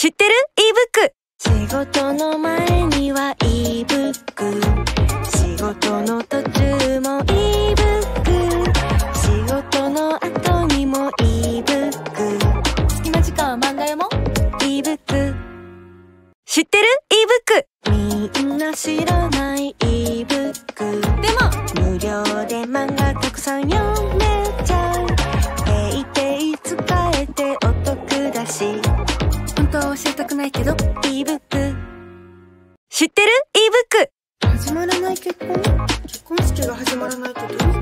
知ってる ?ebook。仕事の前には ebook。仕事の途中も ebook。仕事の後にも ebook。好きな時間は漫画読もう？ebook。知ってる ?ebook。みんな知らない ebook。でも無料で漫画たくさん読めち本当は教えたくないけど ebook。知ってる ?ebook。始まらない結婚？結婚式が始まらないってどういうこ